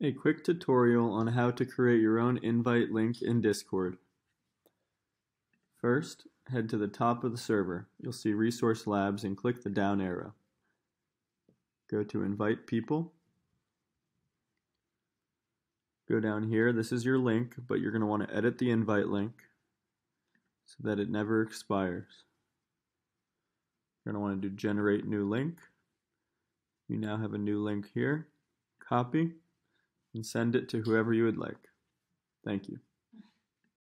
A quick tutorial on how to create your own invite link in Discord. First, head to the top of the server. You'll see Resource Labs and click the down arrow. Go to Invite People. Go down here. This is your link, but you're going to want to edit the invite link so that it never expires. You're going to want to do Generate New Link. You now have a new link here. Copy and send it to whoever you would like. Thank you.